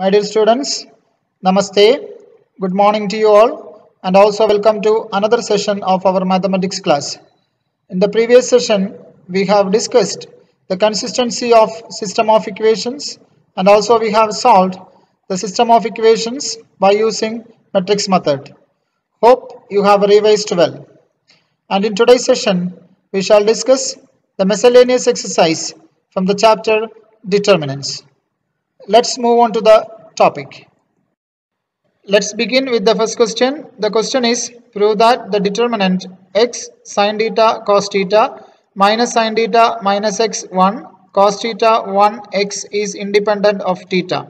My dear students, Namaste. Good morning to you all, and also welcome to another session of our mathematics class. In the previous session, we have discussed the consistency of system of equations, and also we have solved the system of equations by using matrix method. Hope you have revised well. And in today's session, we shall discuss the miscellaneous exercise from the chapter determinants. Let's move on to the topic. Let's begin with the first question. The question is prove that the determinant x sine theta cos theta minus sine theta minus x 1 cos theta 1 x is independent of theta.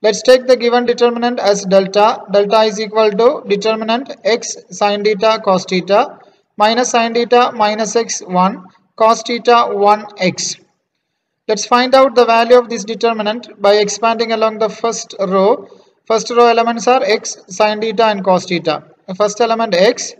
Let's take the given determinant as delta. Delta is equal to determinant x sine theta cos theta minus sine theta minus x 1 cos theta 1 x. Let's find out the value of this determinant by expanding along the first row. First row elements are x, sine theta and cos theta. The first element x.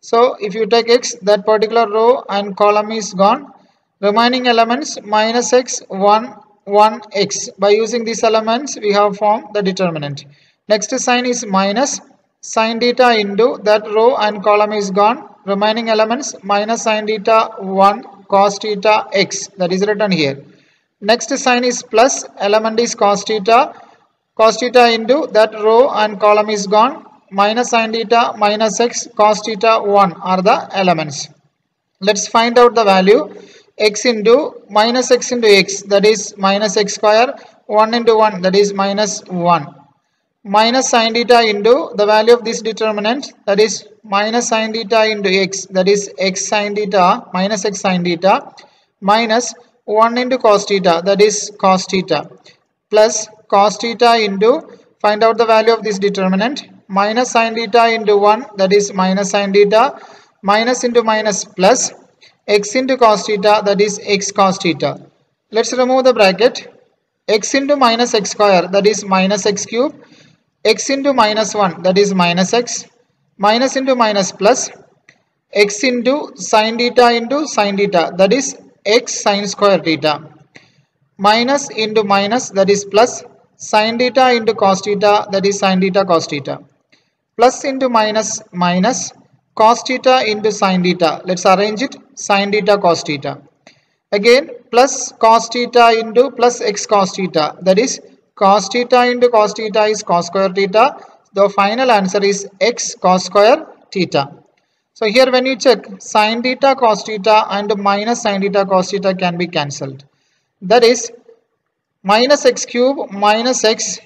So if you take x, that particular row and column is gone. Remaining elements minus x, 1, 1, x. By using these elements, we have formed the determinant. Next sign is minus sine theta into that row and column is gone. Remaining elements minus sine theta 1 cos theta x. That is written here. Next sign is plus, element is cos theta. Cos theta into that row and column is gone. Minus sine theta minus x cos theta 1 are the elements. Let's find out the value. x into minus x into x that is minus x square. 1 into 1 that is minus 1. Minus sine theta into the value of this determinant that is minus sine theta into x that is x sine theta minus x sine theta minus 1 into cos theta that is cos theta plus cos theta into find out the value of this determinant minus sine theta into 1 that is minus sine theta minus into minus plus x into cos theta that is x cos theta. Let's remove the bracket. X into minus x square that is minus x cube. X into minus 1 that is minus x. Minus into minus plus. X into sine theta into sine theta that is x sine square theta. Minus into minus that is plus sine theta into cos theta that is sine theta cos theta. Plus into minus minus cos theta into sine theta. Let's arrange it. Sine theta cos theta. Again plus cos theta into plus x cos theta. That is cos theta into cos theta is cos square theta. The final answer is x cos square theta so here when you check sine theta cos theta and minus sine theta cos theta can be cancelled. That is minus x cube minus x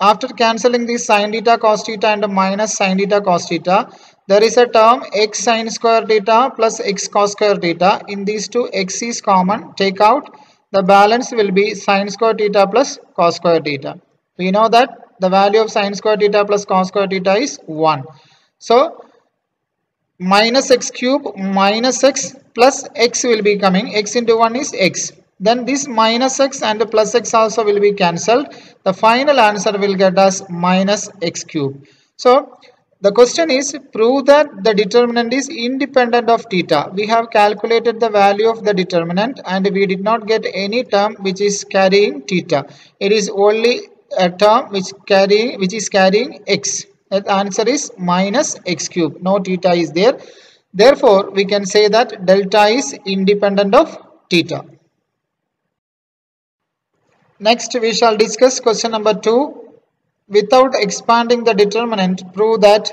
after cancelling the sine theta cos theta and minus sine theta cos theta there is a term x sine square theta plus x cos square theta. In these two x is common take out the balance will be sine square theta plus cos square theta. We know that the value of sine square theta plus cos square theta is 1. So minus x cube minus x plus x will be coming. X into 1 is x. Then this minus x and plus x also will be cancelled. The final answer will get us minus x cube. So the question is prove that the determinant is independent of theta. We have calculated the value of the determinant and we did not get any term which is carrying theta. It is only a term which carrying which is carrying x the answer is minus x cube. No theta is there. Therefore, we can say that delta is independent of theta. Next, we shall discuss question number 2. Without expanding the determinant, prove that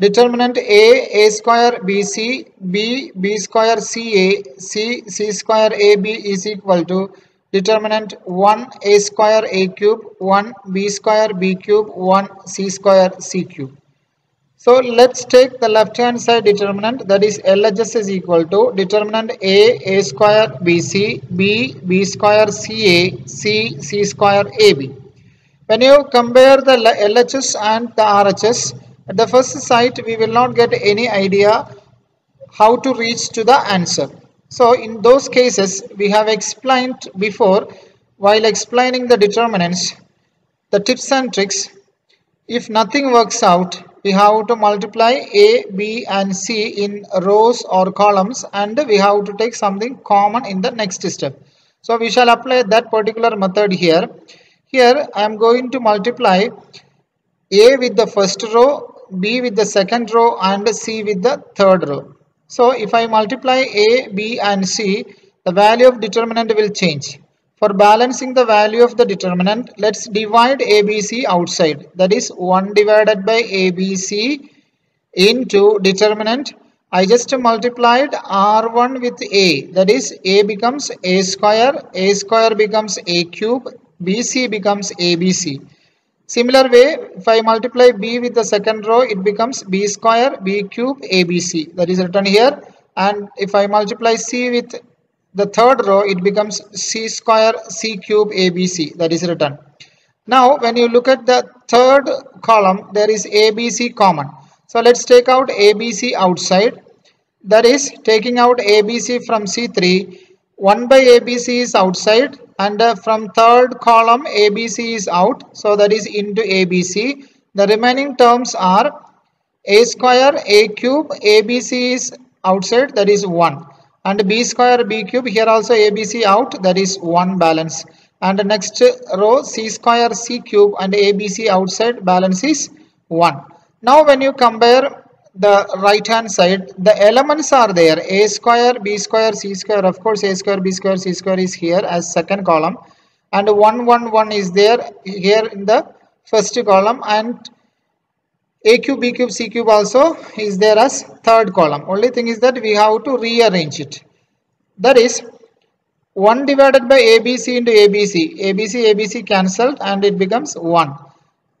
determinant A, A square BC, B, B square CA, C, C square AB is equal to determinant 1 a square a cube 1 b square b cube 1 c square c cube. So let's take the left hand side determinant that is LHS is equal to determinant a a square bc b b square ca c c square ab. When you compare the LHS and the RHS at the first sight we will not get any idea how to reach to the answer. So in those cases, we have explained before while explaining the determinants, the tips and tricks. If nothing works out, we have to multiply A, B and C in rows or columns and we have to take something common in the next step. So we shall apply that particular method here. Here I am going to multiply A with the first row, B with the second row and C with the third row. So if I multiply A, B and C, the value of determinant will change. For balancing the value of the determinant, let's divide ABC outside. That is 1 divided by ABC into determinant. I just multiplied R1 with A. That is A becomes A square, A square becomes A cube, BC becomes ABC. Similar way, if I multiply B with the second row, it becomes B square, B cube, ABC. That is written here. And if I multiply C with the third row, it becomes C square, C cube, ABC. That is written. Now, when you look at the third column, there is ABC common. So, let's take out ABC outside. That is, taking out ABC from C3, 1 by ABC is outside and uh, from third column ABC is out. So that is into ABC the remaining terms are a square a cube ABC is outside that is 1 and b square b cube here also ABC out that is 1 balance. And next row c square c cube and ABC outside balance is 1 now when you compare the right hand side the elements are there. A square b square c square. Of course a square b square c square is here as second column. And 1 1 1 is there here in the first column. And a cube b cube c cube also is there as third column. Only thing is that we have to rearrange it. That is 1 divided by abc into abc abc abc cancelled and it becomes 1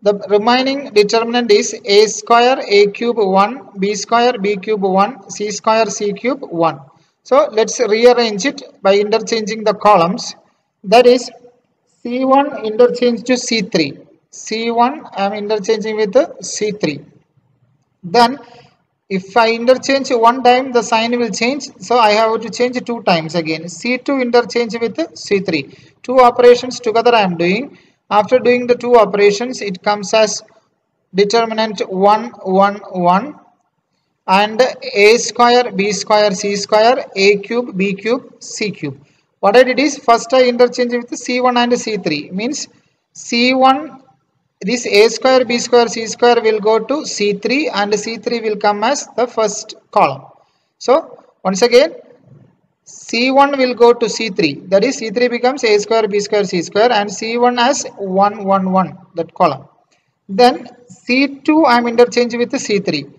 the remaining determinant is a square a cube 1 b square b cube 1 c square c cube 1 so let's rearrange it by interchanging the columns. That is c1 interchange to c3 c1 i am interchanging with c3 then if I interchange one time the sign will change. So I have to change two times again. C2 interchange with C3 two operations together I am doing after doing the two operations, it comes as determinant 1, 1, 1 and a square, b square, c square, a cube, b cube, c cube. What I did is first I interchange with c1 and c3 means c1 this a square, b square, c square will go to c3 and c3 will come as the first column. So once again C1 will go to C3 that is C3 becomes A square B square C square and C1 as 1 1 1 that column. Then C2 I am interchanging with C3.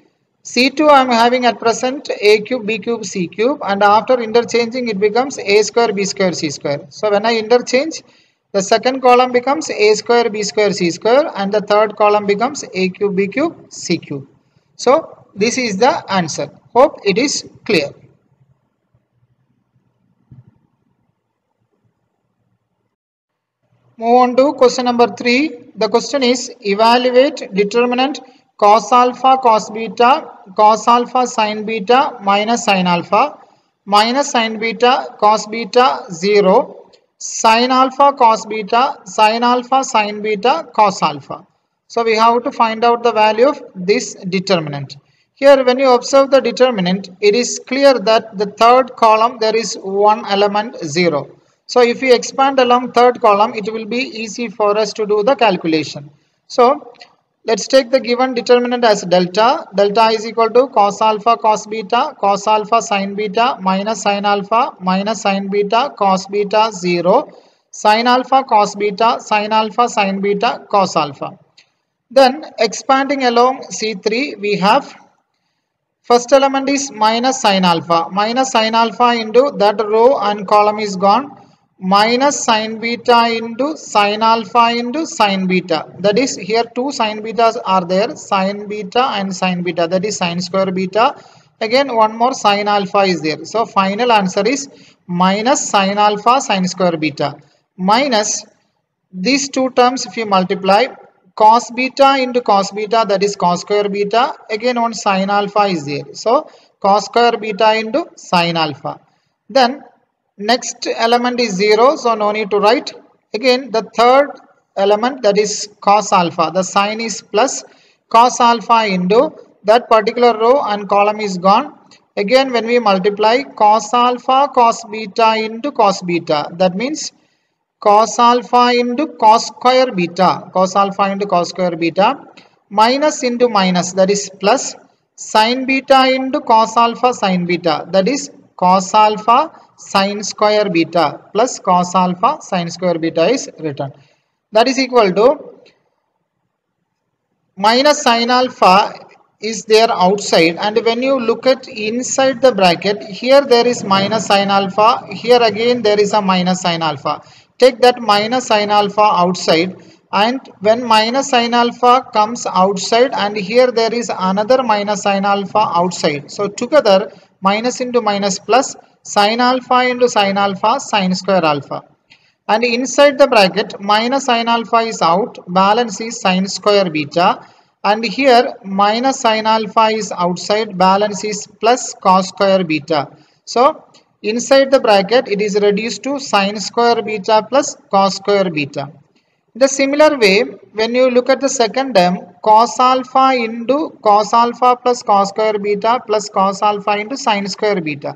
C2 I am having at present A cube B cube C cube and after interchanging it becomes A square B square C square. So when I interchange the second column becomes A square B square C square and the third column becomes A cube B cube C cube. So this is the answer. Hope it is clear. Move on to question number 3. The question is evaluate determinant cos alpha cos beta cos alpha sin beta minus sin alpha minus sin beta cos beta 0 sin alpha cos beta sin alpha sin beta cos alpha. So we have to find out the value of this determinant. Here when you observe the determinant it is clear that the third column there is one element 0 so if we expand along third column, it will be easy for us to do the calculation. So let's take the given determinant as delta. Delta is equal to cos alpha cos beta cos alpha sin beta minus sin alpha minus sin beta cos beta 0 sin alpha cos beta sin alpha sin beta cos alpha. Then expanding along C3 we have first element is minus sin alpha minus sin alpha into that row and column is gone minus sine beta into sine alpha into sine beta. That is here two sine betas are there sine beta and sine beta. That is sine square beta. Again one more sine alpha is there. So final answer is minus sine alpha sine square beta. Minus these two terms if you multiply cos beta into cos beta that is cos square beta. Again one sine alpha is there. So cos square beta into sine alpha. Then next element is 0 so no need to write. Again the third element that is cos alpha. The sign is plus cos alpha into that particular row and column is gone. Again when we multiply cos alpha cos beta into cos beta that means cos alpha into cos square beta, cos alpha into cos square beta, minus into minus, that is plus, sin beta into cos alpha sin beta, that is cos alpha sin square beta plus cos alpha sin square beta is written. That is equal to minus sin alpha is there outside. And when you look at inside the bracket here there is minus sin alpha here again there is a minus sin alpha. Take that minus sin alpha outside and when minus sin alpha comes outside and here there is another minus sin alpha outside. So together minus into minus plus sin alpha into sin alpha sin square alpha. And inside the bracket minus sin alpha is out balance is sin square beta. And here minus sin alpha is outside balance is plus cos square beta. So inside the bracket it is reduced to sin square beta plus cos square beta the similar way when you look at the second term cos alpha into cos alpha plus cos square beta plus cos alpha into sin square beta.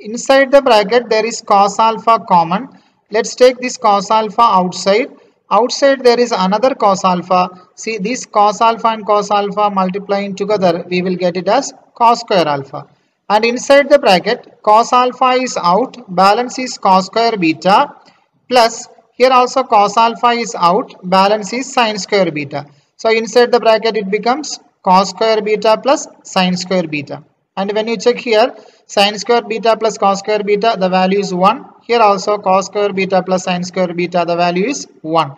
Inside the bracket there is cos alpha common. Let's take this cos alpha outside. Outside there is another cos alpha. See this cos alpha and cos alpha multiplying together we will get it as cos square alpha. And inside the bracket cos alpha is out balance is cos square beta plus here also cos alpha is out balance is sin square beta. So inside the bracket it becomes cos square beta plus sin square beta. And when you check here sin square beta plus cos square beta the value is 1 here also cos square beta plus sin square beta the value is 1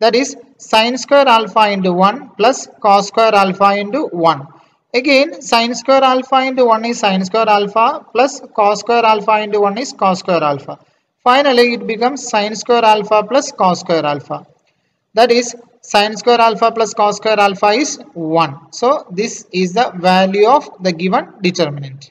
that is sin square alpha into 1 plus cos square alpha into 1 again sin square alpha into 1 is sin square alpha plus cos square alpha into 1 is cos square alpha finally it becomes sine square alpha plus cos square alpha. That is sine square alpha plus cos square alpha is 1 so this is the value of the given determinant.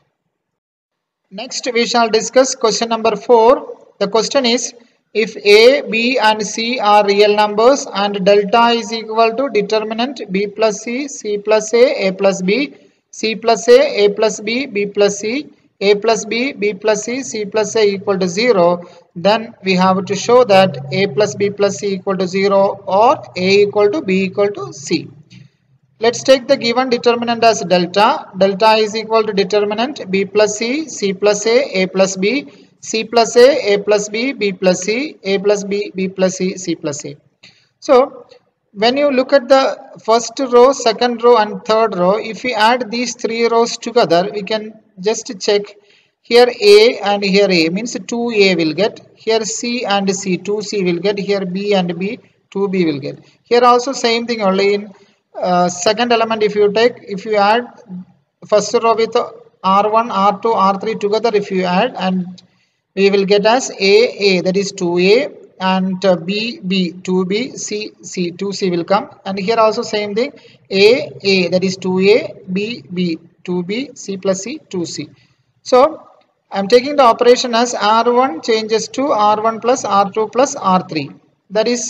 Next we shall discuss question number 4. The question is if A, B and C are real numbers and delta is equal to determinant B plus C, C plus A, A plus B, C plus A, A plus B, B plus C, A plus B, B plus C, C plus A equal to 0 then we have to show that A plus B plus C equal to 0 or A equal to B equal to C. Let's take the given determinant as delta. Delta is equal to determinant B plus C, C plus A, A plus B, C plus A, A plus B, B plus C, A plus B, B plus C, C plus A. So, when you look at the first row, second row and third row, if we add these three rows together, we can just check. Here A and here A. Means 2A will get, here C and C, 2C will get, here B and B, 2B will get. Here also same thing only in uh, second element if you take if you add first row with r1 r2 r3 together if you add and we will get as a a that is 2a and uh, b b 2b c c 2c will come. And here also same thing. A a that is 2a b b 2b c plus c 2c so i'm taking the operation as r1 changes to r1 plus r2 plus r3 that is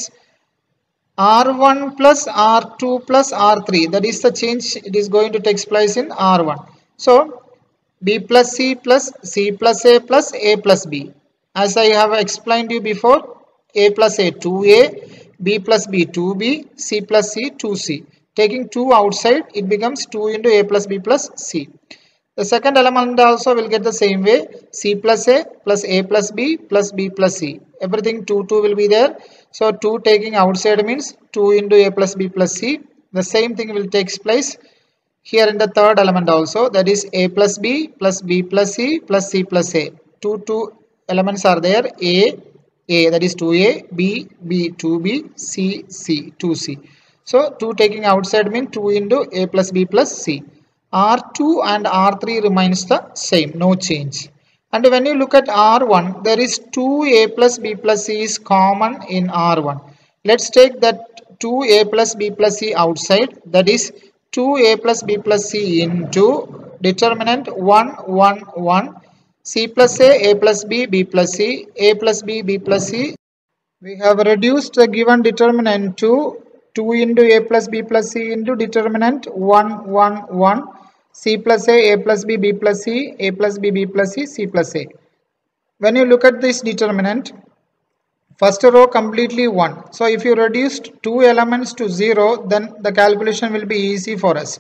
R1 plus R2 plus R3 that is the change it is going to take place in R1. So B plus C plus C plus A plus A plus B. As I have explained you before A plus A 2A B plus B 2B C plus C 2C taking 2 outside it becomes 2 into A plus B plus C. The second element also will get the same way C plus A plus A plus B plus B plus C everything 2 2 will be there so 2 taking outside means 2 into a plus b plus c. The same thing will take place here in the third element also that is a plus b plus b plus c plus c plus a. Two two elements are there a a that is 2a b b 2b c c 2c. So 2 taking outside means 2 into a plus b plus c. R2 and R3 remains the same no change. And when you look at R1, there is 2a plus b plus c is common in R1. Let's take that 2a plus b plus c outside. That is 2a plus b plus c into determinant 1, 1, 1. c plus a, a plus b, b plus c, a plus b, b plus c. We have reduced the given determinant to 2 into a plus b plus c into determinant 1, 1, 1 C plus A, A plus B, B plus C, A plus B, B plus C, C plus A. When you look at this determinant, first row completely 1 so if you reduced two elements to 0 then the calculation will be easy for us.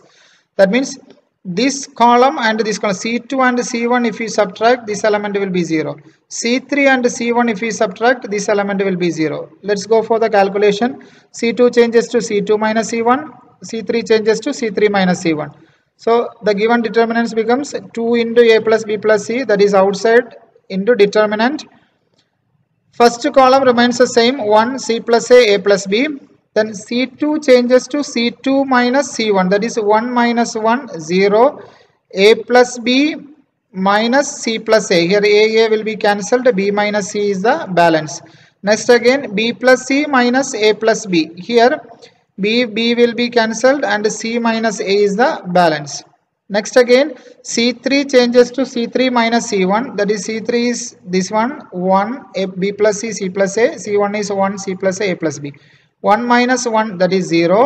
That means this column and this column c2 and c1 if we subtract this element will be 0 c3 and c1 if we subtract this element will be 0 let's go for the calculation. C2 changes to c2 minus c1 c3 changes to c3 minus c1 so the given determinants becomes 2 into a plus b plus c that is outside into determinant. First column remains the same 1 c plus a a plus b. Then c2 changes to c2 minus c1 that is 1 minus 1 0 a plus b minus c plus a. Here a a will be cancelled b minus c is the balance. Next again b plus c minus a plus b. Here b b will be cancelled and c minus a is the balance. Next again C3 changes to C3 minus C1 that is C3 is this one 1 a, B plus C C plus A C1 is 1 C plus A A plus B 1 minus 1 that is 0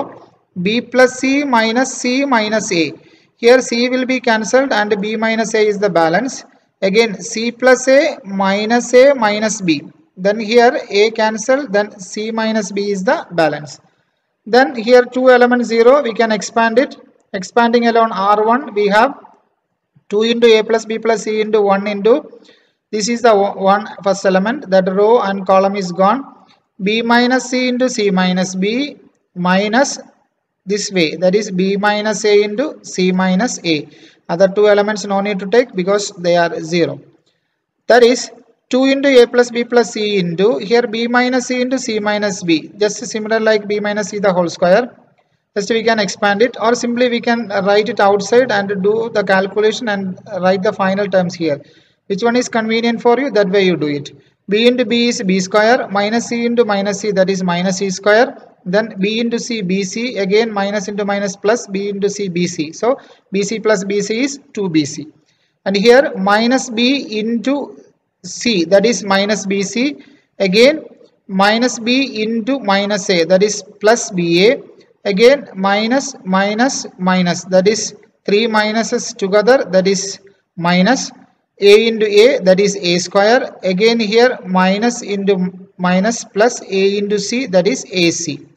B plus C minus C minus A. Here C will be cancelled and B minus A is the balance. Again C plus A minus A minus B. Then here A cancel then C minus B is the balance. Then here two elements 0 we can expand it. Expanding along R1 we have 2 into A plus B plus C into 1 into. This is the one first element that row and column is gone B minus C into C minus B minus this way. That is B minus A into C minus A. Other two elements no need to take because they are 0 that is 2 into a plus b plus c into here b minus c into c minus b. Just similar like b minus c the whole square. Just we can expand it or simply we can write it outside and do the calculation and write the final terms here. Which one is convenient for you? That way you do it b into b is b square minus c into minus c that is minus c square. Then b into c bc again minus into minus plus b into c bc so bc plus bc is 2bc and here minus b into c that is minus bc again minus b into minus a that is plus ba again minus minus minus that is three minuses together that is minus a into a that is a square. Again here minus into minus plus a into c that is ac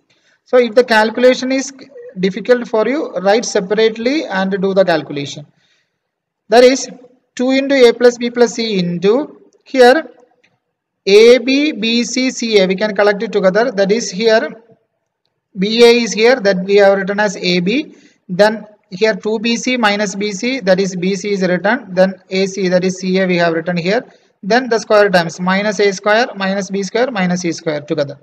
so if the calculation is difficult for you write separately and do the calculation. That is 2 into a plus b plus c into here a b b c c a. We can collect it together. That is here BA is here that we have written as AB then here 2BC minus BC that is BC is written then AC that is CA we have written here then the square times minus A square minus B square minus C square together.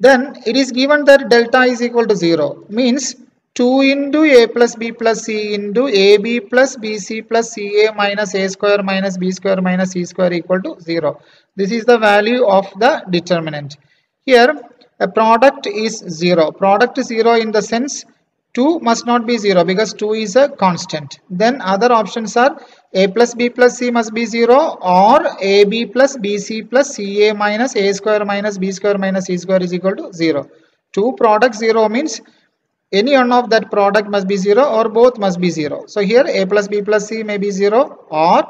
Then it is given that delta is equal to 0 means 2 into A plus B plus C into AB plus BC plus CA minus A square minus B square minus C square equal to 0 this is the value of the determinant. Here a product is 0 product is 0 in the sense 2 must not be 0 because 2 is a constant. Then other options are a plus b plus c must be 0 or ab plus bc plus ca minus a square minus b square minus c square is equal to 0 two product 0 means any one of that product must be 0 or both must be 0 so here a plus b plus c may be 0 or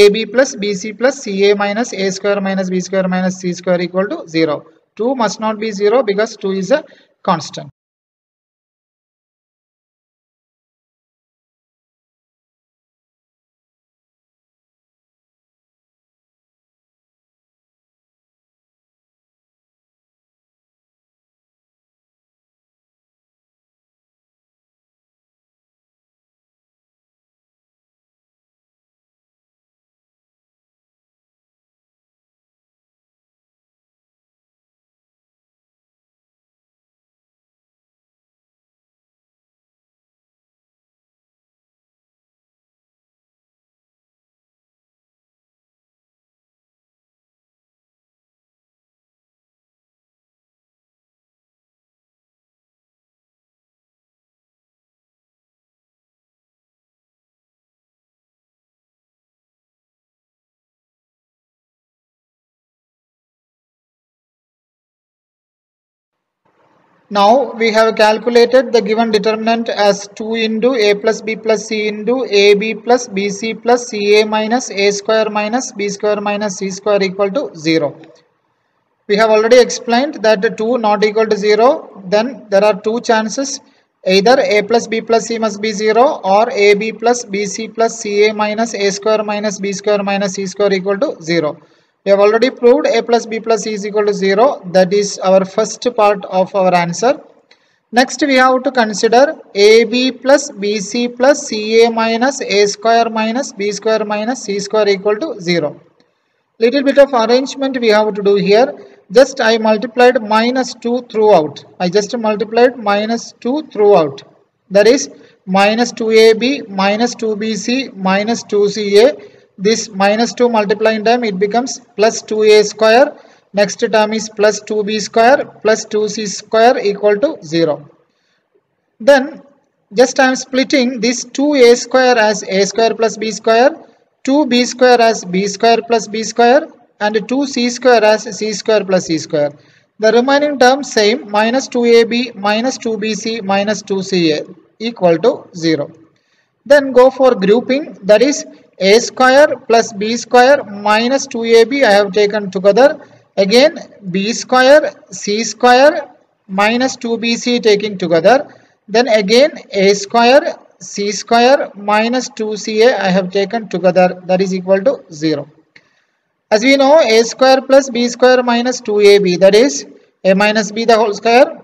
ab plus bc plus ca minus a square minus b square minus c square equal to 0 2 must not be 0 because 2 is a constant. Now we have calculated the given determinant as 2 into a plus b plus c into ab plus bc plus ca minus a square minus b square minus c square equal to 0. we have already explained that 2 not equal to 0 then there are two chances either a plus b plus c must be 0 or ab plus bc plus ca minus a square minus b square minus c square equal to 0 we have already proved a plus b plus c is equal to 0 that is our first part of our answer. Next we have to consider ab plus bc plus ca minus a square minus b square minus c square equal to 0 little bit of arrangement we have to do here. Just I multiplied minus 2 throughout. I just multiplied minus 2 throughout. That is minus 2ab minus 2bc minus 2ca this minus 2 multiplying term it becomes plus 2a square next term is plus 2b square plus 2c square equal to 0 then just I am splitting this 2a square as a square plus b square 2b square as b square plus b square and 2c square as c square plus c square. The remaining term same minus 2ab minus 2bc minus 2ca equal to 0. Then go for grouping that is a square plus b square minus 2ab I have taken together. Again b square c square minus 2bc taking together. Then again a square c square minus 2ca I have taken together. That is equal to 0. As we know a square plus b square minus 2ab that is a minus b the whole square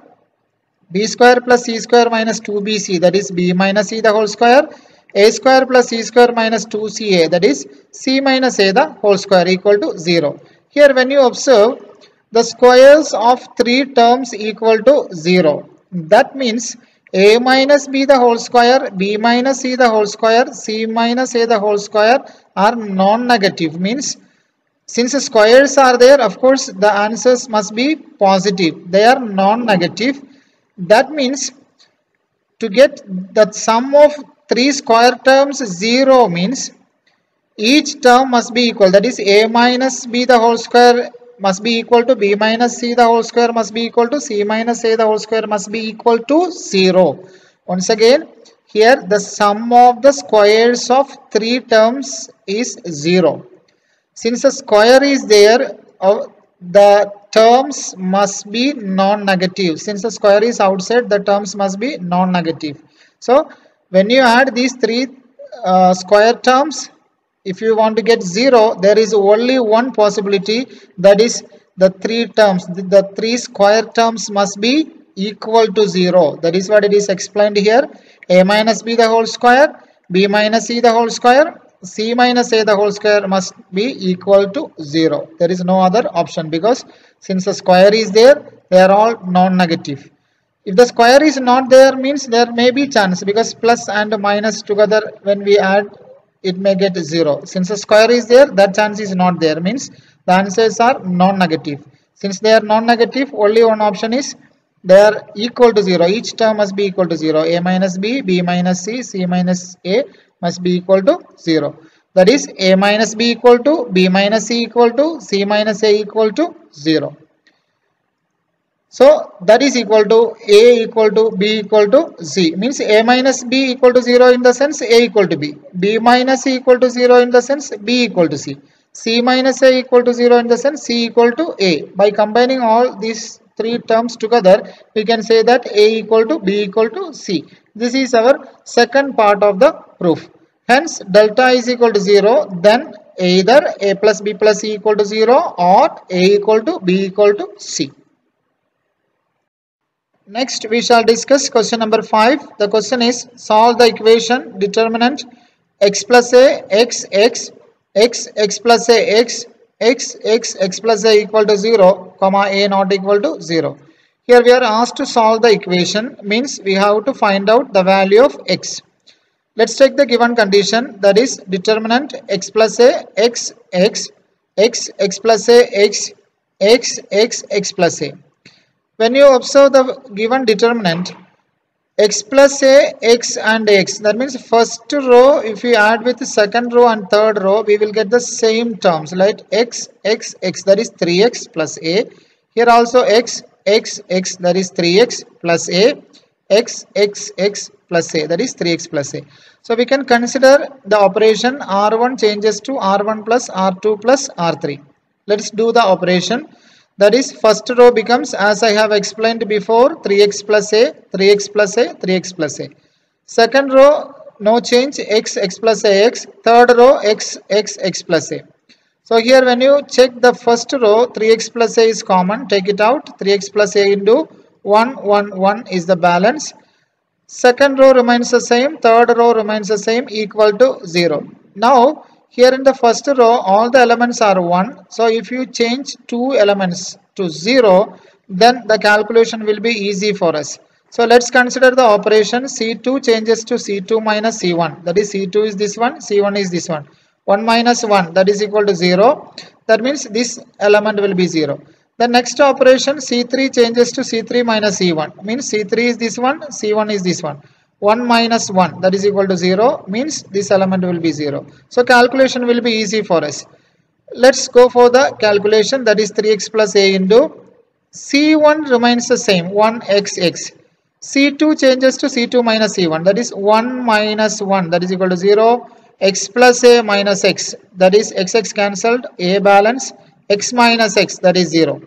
b square plus c square minus 2bc that is b minus c the whole square a square plus c square minus 2ca that is c minus a the whole square equal to 0. Here when you observe the squares of three terms equal to 0 that means a minus b the whole square b minus c the whole square c minus a the whole square are non-negative. Means since squares are there of course the answers must be positive. They are non-negative. That means to get the sum of three square terms 0 means each term must be equal. That is a minus b the whole square must be equal to b minus c the whole square must be equal to c minus a the whole square must be equal to 0 once again here the sum of the squares of three terms is 0 since the square is there uh, the terms must be non-negative. Since the square is outside the terms must be non-negative. So when you add these three uh, square terms if you want to get 0 there is only one possibility that is the three terms the, the three square terms must be equal to 0 that is what it is explained here. A minus b the whole square b minus c the whole square c minus a the whole square must be equal to 0 there is no other option because since the square is there they are all non-negative if the square is not there means there may be chance because plus and minus together when we add it may get 0 since the square is there that chance is not there. Means the answers are non-negative. Since they are non-negative only one option is they are equal to 0 each term must be equal to 0 a minus b b minus c c minus a must be equal to 0 that is a minus b equal to b minus c equal to c minus a equal to 0 so that is equal to a equal to b equal to c means a minus b equal to 0 in the sense a equal to b b minus c equal to 0 in the sense b equal to c c minus a equal to 0 in the sense c equal to a by combining all these three terms together we can say that a equal to b equal to c this is our second part of the proof hence delta is equal to 0 then either a plus b plus c equal to 0 or a equal to b equal to c Next, we shall discuss question number 5. The question is solve the equation determinant x plus a x x x x plus a x x x x plus a equal to 0 comma a not equal to 0. Here we are asked to solve the equation means we have to find out the value of x. Let's take the given condition that is determinant x plus a x x x x plus a x x x x plus a when you observe the given determinant x plus a x and x that means first row if we add with second row and third row we will get the same terms like x x x that is 3x plus a. Here also x x x that is 3x plus a. X x x plus a that is 3x plus a. So we can consider the operation r1 changes to r1 plus r2 plus r3 let's do the operation that is first row becomes as I have explained before 3x plus a 3x plus a 3x plus a. Second row no change x x plus a x. Third row x x x plus a. So here when you check the first row 3x plus a is common take it out. 3x plus a into 1 1 1 is the balance. Second row remains the same third row remains the same equal to 0 now here in the first row all the elements are 1 so if you change two elements to 0 then the calculation will be easy for us. So let's consider the operation. C2 changes to c2 minus c1 that is c2 is this one c1 is this one. 1 minus 1 that is equal to 0 that means this element will be 0 the next operation C3 changes to C3 minus C1 means C3 is this one, C1 is this one. 1 minus 1 that is equal to 0 means this element will be 0. So calculation will be easy for us. Let's go for the calculation that is 3x plus a into C1 remains the same 1xx. C2 changes to C2 minus C1 that is 1 minus 1 that is equal to 0 x plus a minus x that is xx cancelled a balance x minus x that is 0.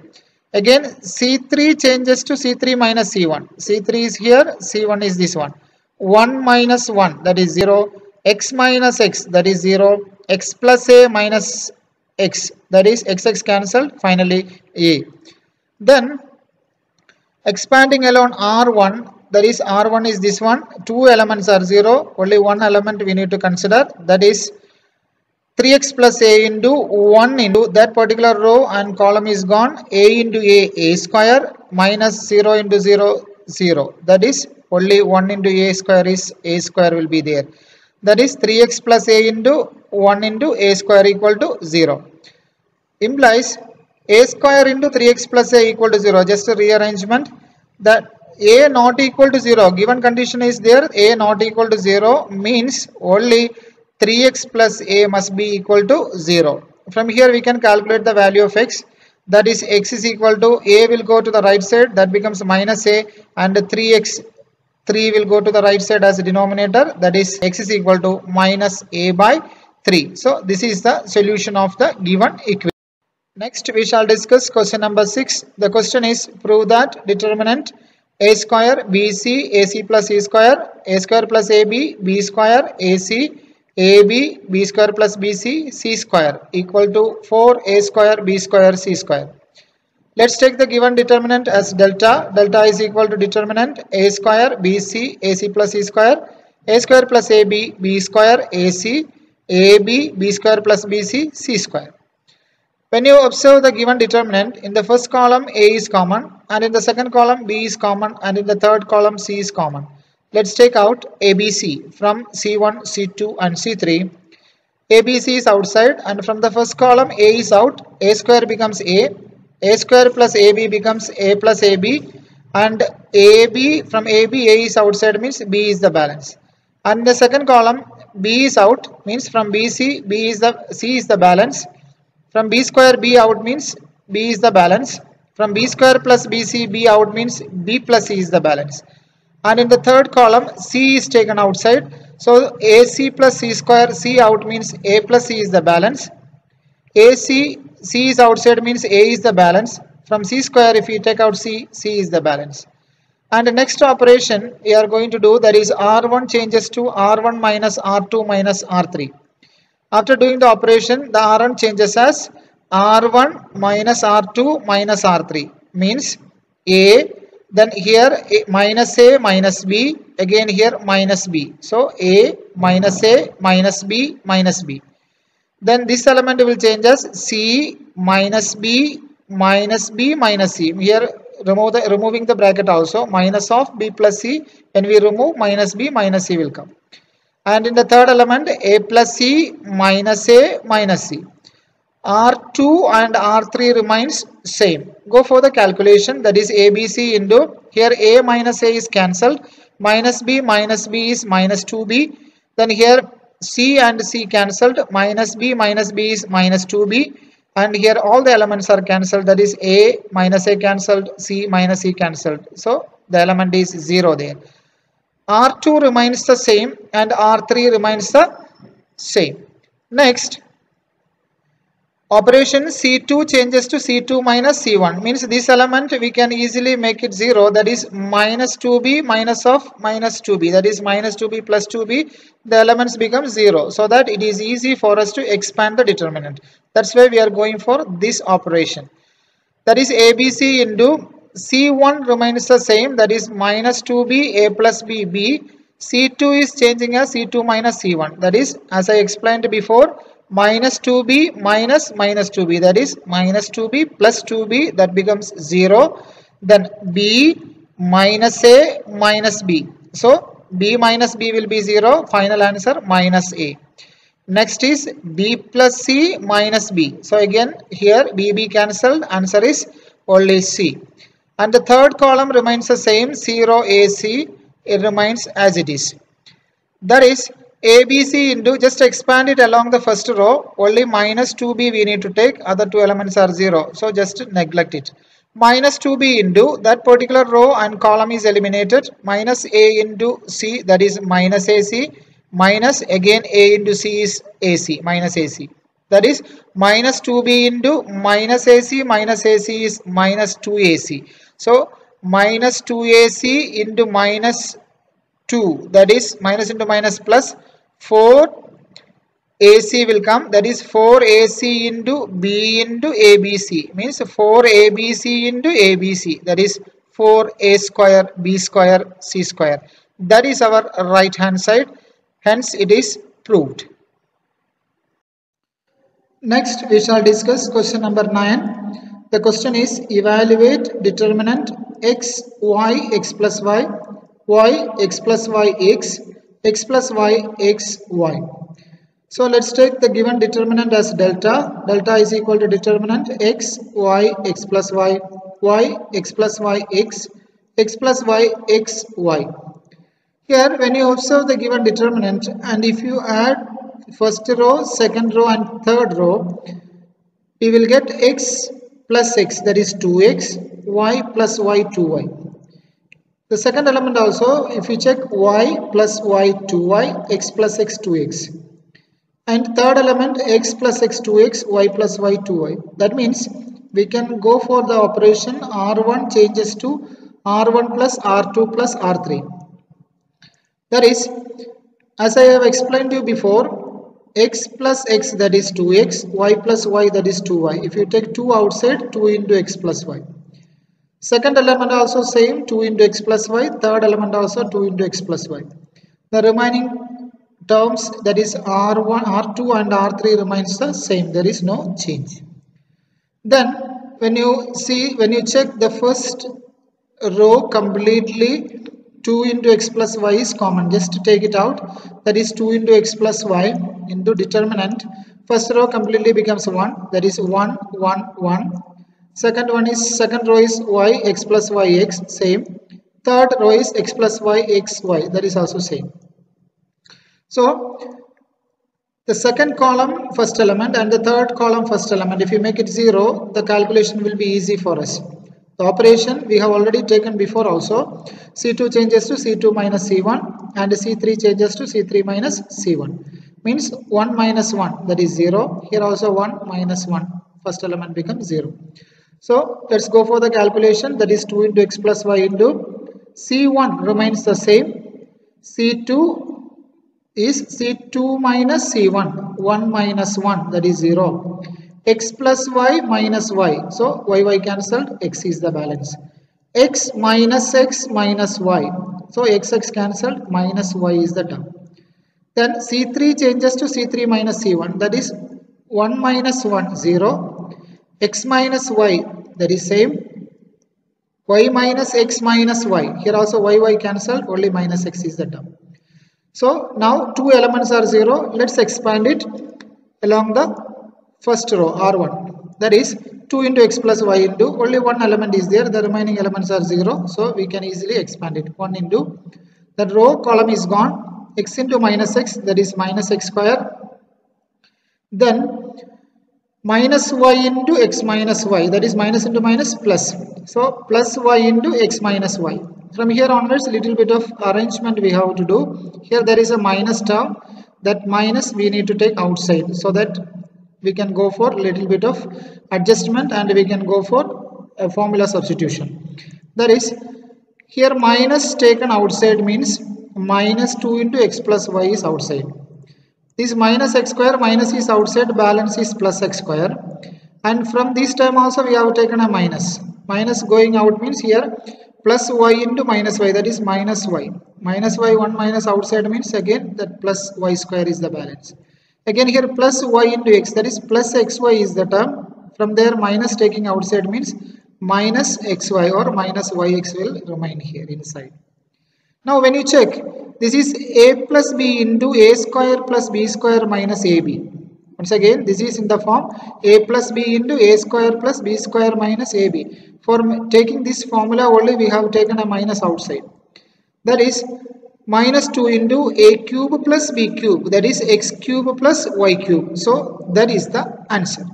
Again C3 changes to C3 minus C1. C3 is here, C1 is this one. 1 minus 1 that is 0, x minus x that is 0, x plus a minus x that is xx cancelled finally a. Then expanding along R1 that is R1 is this one, two elements are 0, only one element we need to consider that is 3x plus a into 1 into that particular row and column is gone. A into a a square minus 0 into 0 0 that is only 1 into a square is a square will be there. That is 3x plus a into 1 into a square equal to 0 implies a square into 3x plus a equal to 0 just a rearrangement. That a not equal to 0 given condition is there a not equal to 0 means only 3x plus a must be equal to 0. From here we can calculate the value of x. That is x is equal to a will go to the right side. That becomes minus a and 3x 3 will go to the right side as a denominator that is x is equal to minus a by 3. So this is the solution of the given equation. Next we shall discuss question number 6. The question is prove that determinant a square bc ac plus e square a square plus ab b square ac AB B square plus BC C square equal to 4A square B square C square. Let's take the given determinant as delta. Delta is equal to determinant A square BC AC plus C square A square plus AB B square AC AB B square plus BC C square. When you observe the given determinant, in the first column A is common and in the second column B is common and in the third column C is common. Let's take out ABC from C1, C2 and C3. ABC is outside and from the first column A is out. A square becomes A. A square plus AB becomes A plus AB and AB from AB A is outside means B is the balance. And the second column B is out means from BC B is the C is the balance. From B square B out means B is the balance. From B square plus BC B out means B plus C is the balance and in the third column C is taken outside so AC plus C square C out means A plus C is the balance AC C is outside means A is the balance. From C square if we take out C C is the balance. And the next operation we are going to do that is R1 changes to R1 minus R2 minus R3 after doing the operation the R1 changes as R1 minus R2 minus R3 means A then here a minus a minus b again here minus b. So a minus a minus b minus b then this element will change as c minus b minus b minus c. Here remove the removing the bracket also. Minus of b plus c. When we remove minus b minus c will come. And in the third element a plus c minus a minus c. R2 and R3 remains same. Go for the calculation. That is ABC into here A minus A is cancelled. Minus B minus B is minus 2B then here C and C cancelled minus B minus B is minus 2B and here all the elements are cancelled that is A minus A cancelled C minus C cancelled so the element is 0 there. R2 remains the same and R3 remains the same. Next operation C2 changes to C2 minus C1 means this element we can easily make it 0 that is minus 2b minus of minus 2b that is minus 2b plus 2b the elements become 0 so that it is easy for us to expand the determinant. That's why we are going for this operation. That is ABC into C1 remains the same. That is minus 2b a plus b b. C2 is changing as C2 minus C1 that is as I explained before minus 2b minus minus 2b that is minus 2b plus 2b that becomes 0 then b minus a minus b. So b minus b will be 0 final answer minus a. Next is b plus c minus b. So again here b b cancelled. Answer is only c. And the third column remains the same 0 ac it remains as it is. That is ABC into just expand it along the first row. Only minus 2b we need to take other two elements are 0 so just neglect it. Minus 2b into that particular row and column is eliminated. Minus a into c that is minus ac minus again a into c is ac minus ac that is minus 2b into minus ac minus ac is minus 2ac so minus 2ac into minus 2 that is minus into minus plus 4 AC will come. That is 4 AC into B into ABC means 4 ABC into ABC that is 4 A square B square C square. That is our right hand side. Hence it is proved. Next we shall discuss question number 9. The question is evaluate determinant x y x plus y y x plus y x x plus y x y. So let's take the given determinant as delta. Delta is equal to determinant x y x plus y y x plus y x x plus y x y. Here when you observe the given determinant and if you add first row, second row and third row, we will get x plus x that is 2x, y plus y 2y. The second element also if you check y plus y 2y, x plus x 2x. And third element x plus x 2x, y plus y 2y. That means we can go for the operation r1 changes to r1 plus r2 plus r3. That is as I have explained to you before x plus x that is 2x, y plus y that is 2y. If you take 2 outside 2 into x plus y. Second element also same 2 into x plus y. Third element also 2 into x plus y. The remaining terms that is R1, R2 and R3 remains the same. There is no change. Then when you see, when you check the first row completely 2 into x plus y is common. Just take it out. That is 2 into x plus y into determinant. First row completely becomes 1. That is 1, 1, 1 second one is second row is y x plus y x same. Third row is x plus y x y that is also same. So the second column first element and the third column first element. If you make it zero the calculation will be easy for us. The operation we have already taken before also. C2 changes to c2 minus c1 and c3 changes to c3 minus c1 means 1 minus 1 that is 0 here also 1 minus 1 first element becomes 0 so let's go for the calculation that is 2 into x plus y into C1 remains the same. C2 is C2 minus C1 1 minus 1 that is 0. x plus y minus y. So y y cancelled x is the balance. x minus x minus y. So x x cancelled minus y is the term. Then C3 changes to C3 minus C1 that is 1 minus 1 0 x minus y that is same. Y minus x minus y here also y y cancelled only minus x is the term. So now two elements are 0 let's expand it along the first row r1 that is 2 into x plus y into only one element is there the remaining elements are 0 so we can easily expand it. 1 into that row column is gone x into minus x that is minus x square. Then minus y into x minus y. That is minus into minus plus. So plus y into x minus y. From here onwards little bit of arrangement we have to do. Here there is a minus term. That minus we need to take outside so that we can go for little bit of adjustment and we can go for a formula substitution. That is here minus taken outside means minus 2 into x plus y is outside this minus x square minus is outside balance is plus x square. And from this term also we have taken a minus. Minus going out means here plus y into minus y that is minus y. Minus y 1 minus outside means again that plus y square is the balance. Again here plus y into x that is plus xy is the term. From there minus taking outside means minus xy or minus yx will remain here inside. Now when you check this is a plus b into a square plus b square minus ab once again this is in the form a plus b into a square plus b square minus ab for taking this formula only we have taken a minus outside. That is minus 2 into a cube plus b cube. That is x cube plus y cube. So that is the answer.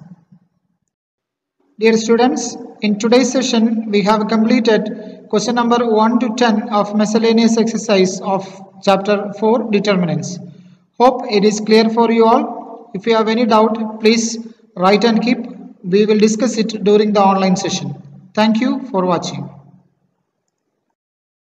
Dear students in today's session we have completed question number 1 to 10 of miscellaneous exercise of chapter 4 determinants. Hope it is clear for you all. If you have any doubt please write and keep. We will discuss it during the online session. Thank you for watching